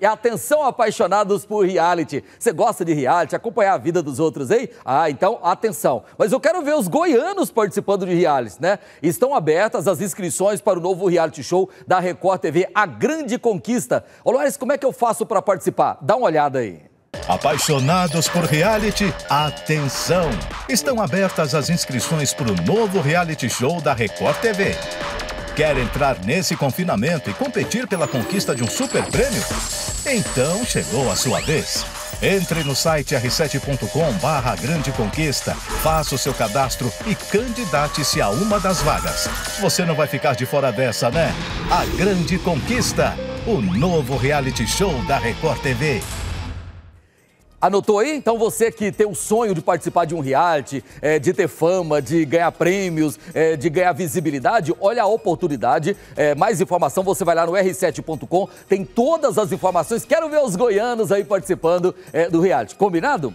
E atenção, apaixonados por reality. Você gosta de reality, acompanhar a vida dos outros aí? Ah, então atenção. Mas eu quero ver os goianos participando de reality, né? Estão abertas as inscrições para o novo reality show da Record TV, A Grande Conquista. Ô, como é que eu faço para participar? Dá uma olhada aí. Apaixonados por reality, atenção! Estão abertas as inscrições para o novo reality show da Record TV. Quer entrar nesse confinamento e competir pela conquista de um super prêmio? Então chegou a sua vez. Entre no site r7.com barra Grande Conquista, faça o seu cadastro e candidate-se a uma das vagas. Você não vai ficar de fora dessa, né? A Grande Conquista, o novo reality show da Record TV. Anotou aí? Então você que tem o sonho de participar de um reality, é, de ter fama, de ganhar prêmios, é, de ganhar visibilidade, olha a oportunidade. É, mais informação você vai lá no r7.com, tem todas as informações. Quero ver os goianos aí participando é, do reality. Combinado?